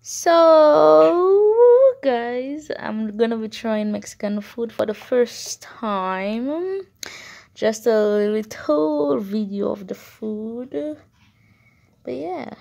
So, guys, I'm gonna be trying Mexican food for the first time. Just a little video of the food. But yeah.